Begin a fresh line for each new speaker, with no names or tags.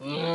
Mm.